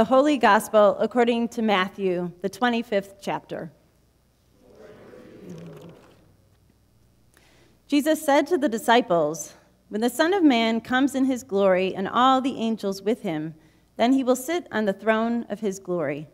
The Holy Gospel according to Matthew, the 25th chapter. Jesus said to the disciples, When the Son of Man comes in his glory and all the angels with him, then he will sit on the throne of his glory.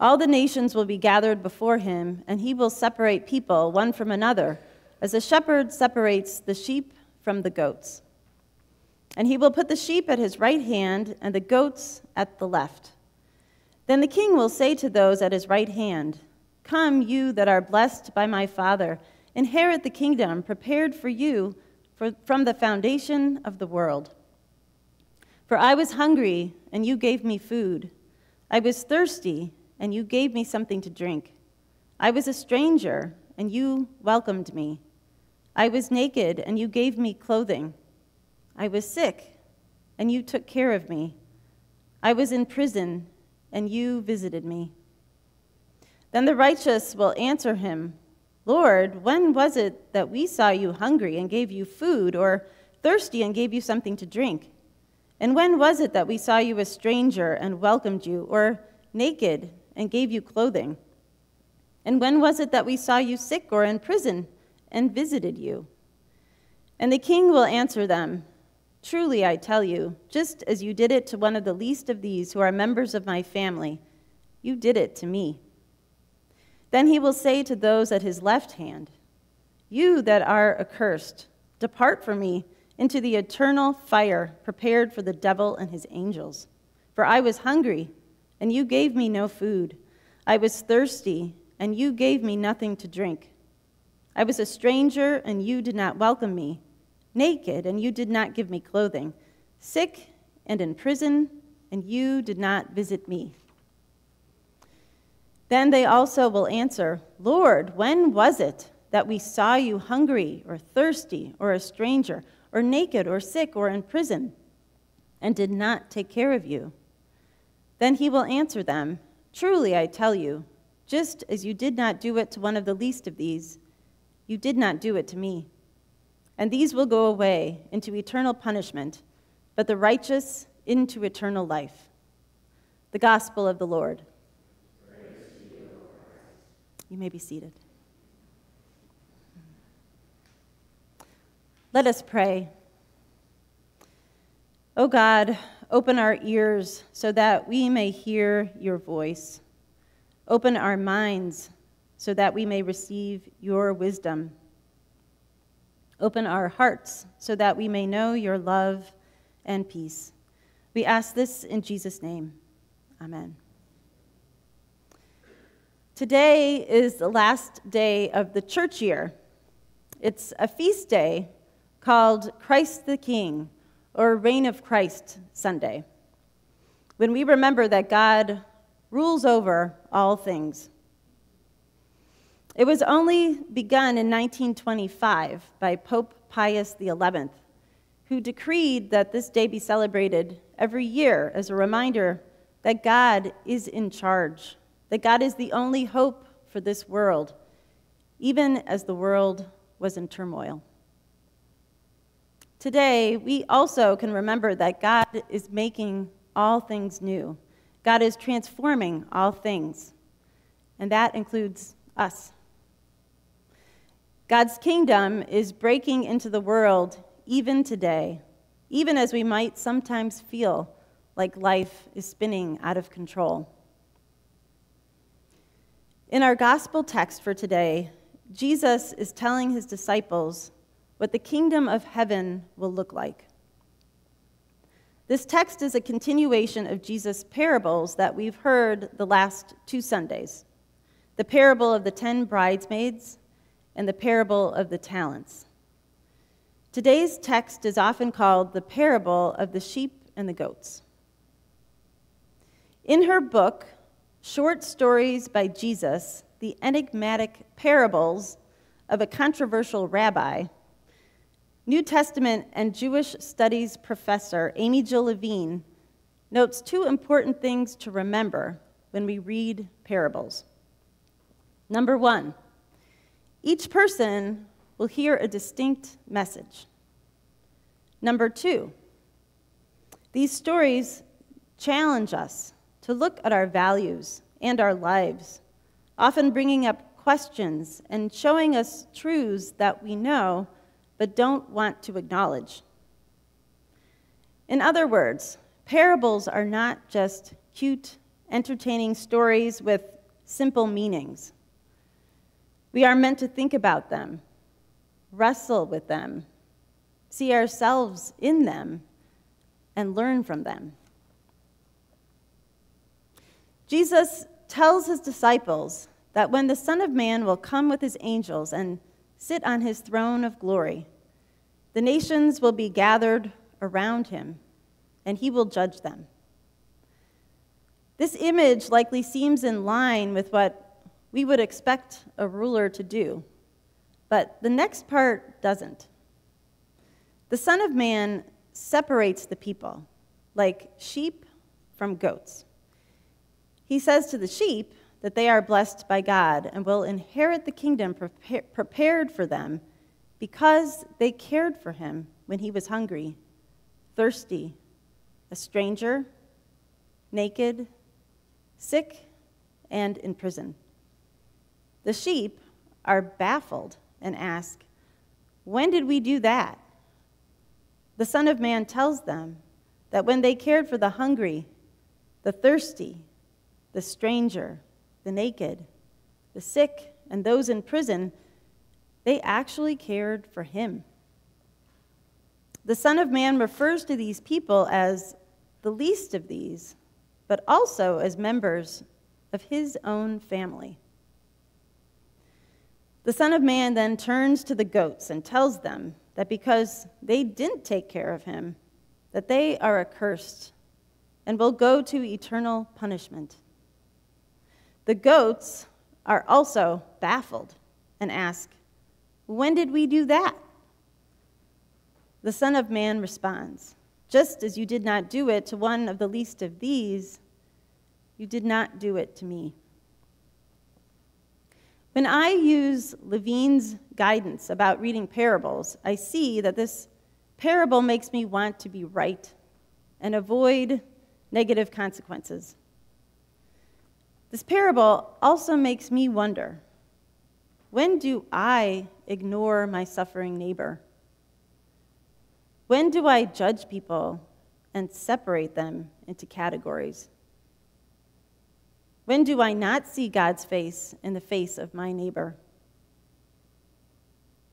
All the nations will be gathered before him, and he will separate people one from another, as a shepherd separates the sheep from the goats. And he will put the sheep at his right hand and the goats at the left. Then the king will say to those at his right hand, Come, you that are blessed by my Father, inherit the kingdom prepared for you for, from the foundation of the world. For I was hungry, and you gave me food. I was thirsty, and you gave me something to drink. I was a stranger, and you welcomed me. I was naked, and you gave me clothing. I was sick, and you took care of me. I was in prison, and you visited me. Then the righteous will answer him Lord, when was it that we saw you hungry and gave you food, or thirsty and gave you something to drink? And when was it that we saw you a stranger and welcomed you, or naked and gave you clothing? And when was it that we saw you sick or in prison and visited you? And the king will answer them Truly, I tell you, just as you did it to one of the least of these who are members of my family, you did it to me. Then he will say to those at his left hand, You that are accursed, depart from me into the eternal fire prepared for the devil and his angels. For I was hungry, and you gave me no food. I was thirsty, and you gave me nothing to drink. I was a stranger, and you did not welcome me naked, and you did not give me clothing, sick and in prison, and you did not visit me. Then they also will answer, Lord, when was it that we saw you hungry or thirsty or a stranger or naked or sick or in prison and did not take care of you? Then he will answer them, Truly I tell you, just as you did not do it to one of the least of these, you did not do it to me and these will go away into eternal punishment, but the righteous into eternal life. The gospel of the Lord. You, may be seated. Let us pray. O oh God, open our ears so that we may hear your voice. Open our minds so that we may receive your wisdom. Open our hearts so that we may know your love and peace. We ask this in Jesus' name. Amen. Today is the last day of the church year. It's a feast day called Christ the King or Reign of Christ Sunday, when we remember that God rules over all things. It was only begun in 1925 by Pope Pius XI, who decreed that this day be celebrated every year as a reminder that God is in charge, that God is the only hope for this world, even as the world was in turmoil. Today, we also can remember that God is making all things new. God is transforming all things, and that includes us. God's kingdom is breaking into the world even today, even as we might sometimes feel like life is spinning out of control. In our gospel text for today, Jesus is telling his disciples what the kingdom of heaven will look like. This text is a continuation of Jesus' parables that we've heard the last two Sundays the parable of the ten bridesmaids and the parable of the talents. Today's text is often called the parable of the sheep and the goats. In her book, Short Stories by Jesus, the enigmatic parables of a controversial rabbi, New Testament and Jewish studies professor Amy Jill Levine notes two important things to remember when we read parables. Number one, each person will hear a distinct message. Number two, these stories challenge us to look at our values and our lives, often bringing up questions and showing us truths that we know but don't want to acknowledge. In other words, parables are not just cute, entertaining stories with simple meanings. We are meant to think about them, wrestle with them, see ourselves in them, and learn from them. Jesus tells his disciples that when the Son of Man will come with his angels and sit on his throne of glory, the nations will be gathered around him, and he will judge them. This image likely seems in line with what we would expect a ruler to do, but the next part doesn't. The Son of Man separates the people, like sheep from goats. He says to the sheep that they are blessed by God and will inherit the kingdom prepared for them because they cared for him when he was hungry, thirsty, a stranger, naked, sick, and in prison. The sheep are baffled and ask, When did we do that? The Son of Man tells them that when they cared for the hungry, the thirsty, the stranger, the naked, the sick, and those in prison, they actually cared for him. The Son of Man refers to these people as the least of these, but also as members of his own family. The Son of Man then turns to the goats and tells them that because they didn't take care of him, that they are accursed and will go to eternal punishment. The goats are also baffled and ask, when did we do that? The Son of Man responds, Just as you did not do it to one of the least of these, you did not do it to me. When I use Levine's guidance about reading parables, I see that this parable makes me want to be right and avoid negative consequences. This parable also makes me wonder when do I ignore my suffering neighbor? When do I judge people and separate them into categories? When do I not see God's face in the face of my neighbor?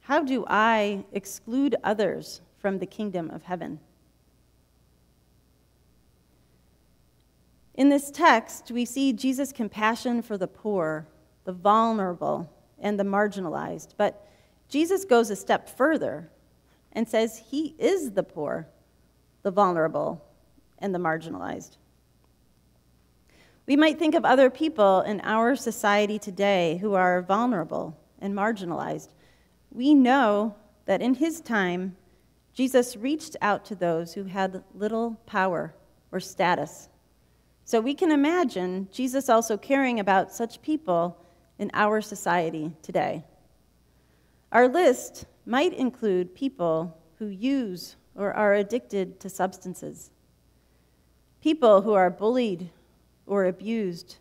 How do I exclude others from the kingdom of heaven? In this text, we see Jesus' compassion for the poor, the vulnerable, and the marginalized. But Jesus goes a step further and says he is the poor, the vulnerable, and the marginalized. We might think of other people in our society today who are vulnerable and marginalized. We know that in his time, Jesus reached out to those who had little power or status. So we can imagine Jesus also caring about such people in our society today. Our list might include people who use or are addicted to substances, people who are bullied or abused,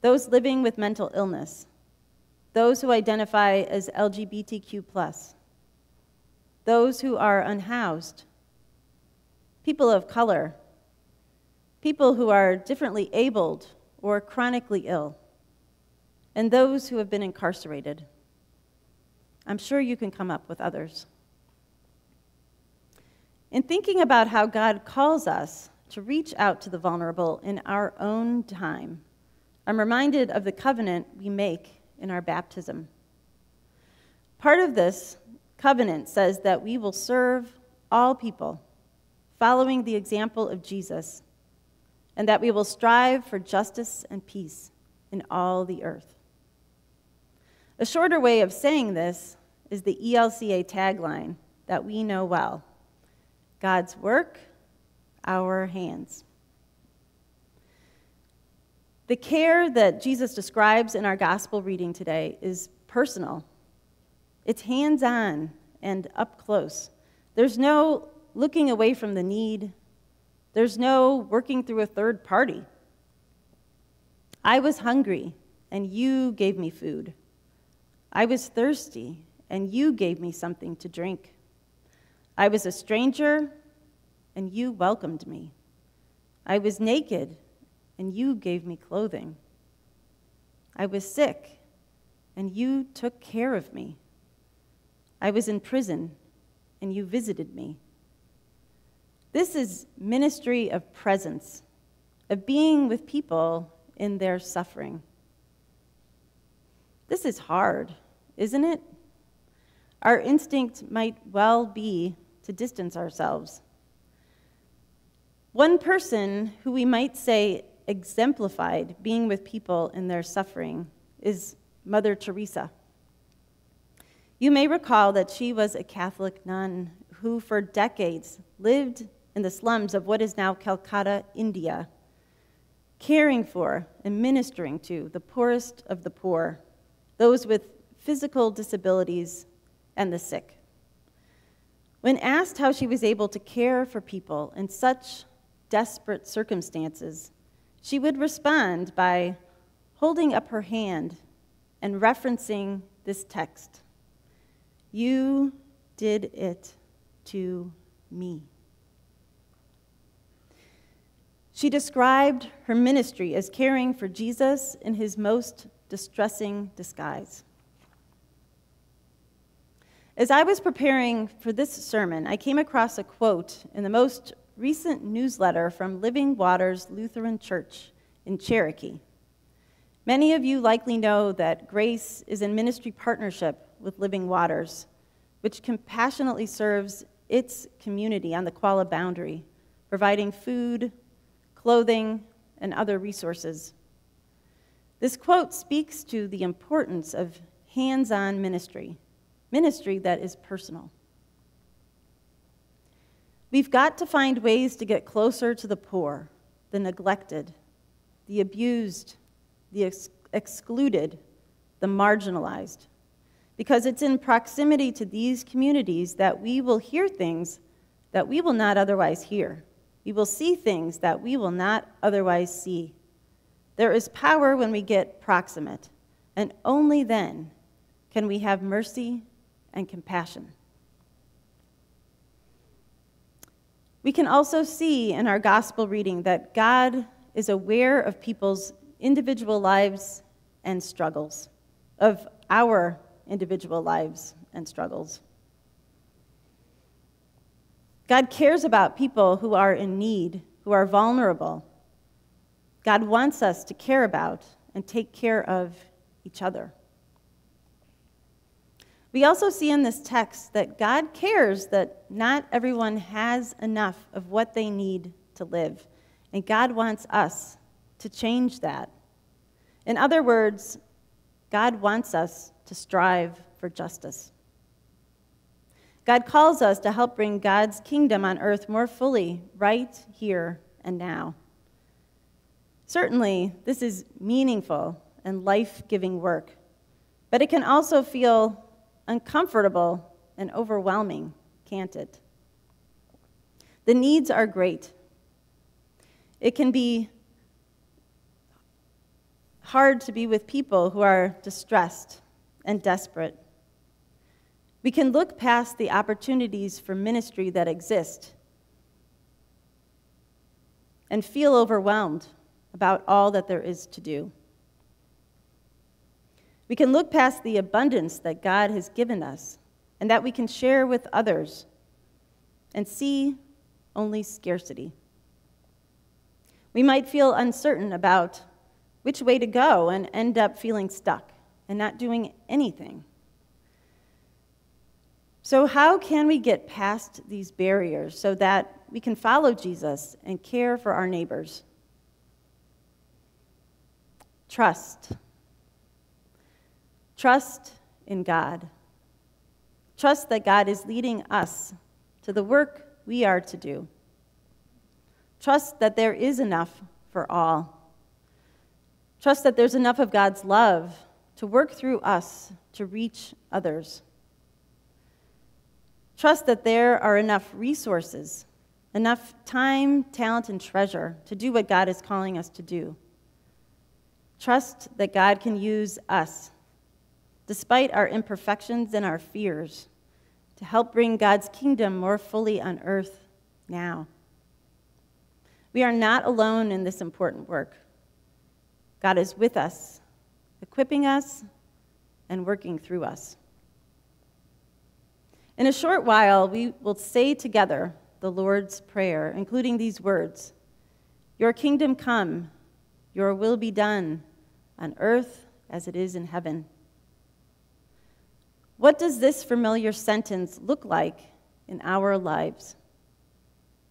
those living with mental illness, those who identify as LGBTQ, those who are unhoused, people of color, people who are differently abled or chronically ill. And those who have been incarcerated. I'm sure you can come up with others. In thinking about how God calls us to reach out to the vulnerable in our own time, I'm reminded of the covenant we make in our baptism. Part of this covenant says that we will serve all people, following the example of Jesus, and that we will strive for justice and peace in all the earth. A shorter way of saying this is the ELCA tagline that we know well God's work, our hands. The care that Jesus describes in our gospel reading today is personal, it's hands on and up close. There's no looking away from the need, There's no working through a third party. I was hungry, and you gave me food. I was thirsty, and you gave me something to drink. I was a stranger, and you welcomed me. I was naked, and you gave me clothing. I was sick, and you took care of me. I was in prison, and you visited me. This is ministry of presence, of being with people in their suffering. This is hard, isn't it? Our instinct might well be to distance ourselves. One person who we might say exemplified being with people in their suffering is Mother Teresa. You may recall that she was a Catholic nun who, for decades, lived in the slums of what is now Calcutta, India, caring for and ministering to the poorest of the poor, those with physical disabilities, and the sick. When asked how she was able to care for people in such desperate circumstances, she would respond by holding up her hand and referencing this text You did it to me. She described her ministry as caring for Jesus in his most distressing disguise. As I was preparing for this sermon, I came across a quote in the most recent newsletter from Living Waters Lutheran Church in Cherokee. Many of you likely know that Grace is in ministry partnership with Living Waters, which compassionately serves its community on the Qualla boundary, providing food, clothing, and other resources. This quote speaks to the importance of hands on ministry, ministry that is personal. We've got to find ways to get closer to the poor, the neglected, the abused, the ex- excluded, the marginalized. Because it's in proximity to these communities that we will hear things that we will not otherwise hear. We will see things that we will not otherwise see. There is power when we get proximate, and only then can we have mercy and compassion. We can also see in our gospel reading that God is aware of people's individual lives and struggles, of our individual lives and struggles. God cares about people who are in need, who are vulnerable. God wants us to care about and take care of each other. We also see in this text that God cares that not everyone has enough of what they need to live, and God wants us to change that. In other words, God wants us to strive for justice. God calls us to help bring God's kingdom on earth more fully, right here and now. Certainly, this is meaningful and life giving work, but it can also feel uncomfortable and overwhelming, can't it? The needs are great. It can be hard to be with people who are distressed and desperate. We can look past the opportunities for ministry that exist and feel overwhelmed about all that there is to do. We can look past the abundance that God has given us and that we can share with others and see only scarcity. We might feel uncertain about which way to go and end up feeling stuck and not doing anything. So, how can we get past these barriers so that we can follow Jesus and care for our neighbors? Trust. Trust in God. Trust that God is leading us to the work we are to do. Trust that there is enough for all. Trust that there's enough of God's love to work through us to reach others. Trust that there are enough resources enough time, talent, and treasure to do what God is calling us to do. Trust that God can use us, despite our imperfections and our fears, to help bring God's kingdom more fully on earth now. We are not alone in this important work. God is with us, equipping us, and working through us. In a short while, we will say together the Lord's Prayer, including these words Your kingdom come, your will be done, on earth as it is in heaven. What does this familiar sentence look like in our lives?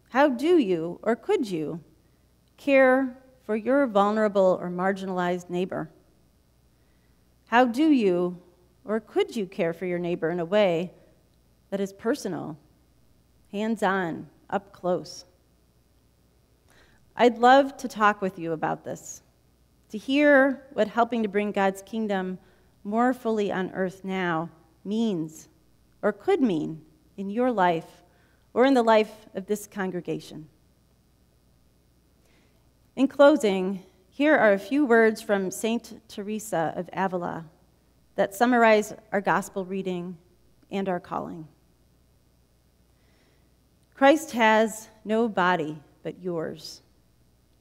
How do you, or could you, care for your vulnerable or marginalized neighbor? How do you, or could you care for your neighbor in a way that is personal, hands on, up close? I'd love to talk with you about this, to hear what helping to bring God's kingdom more fully on earth now means or could mean in your life or in the life of this congregation. In closing, here are a few words from St. Teresa of Avila that summarize our gospel reading and our calling. Christ has no body but yours,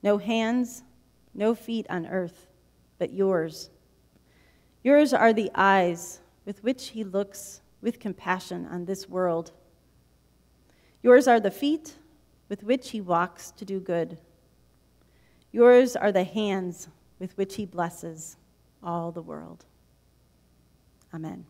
no hands, no feet on earth but yours. Yours are the eyes with which he looks with compassion on this world. Yours are the feet with which he walks to do good. Yours are the hands with which he blesses all the world. Amen.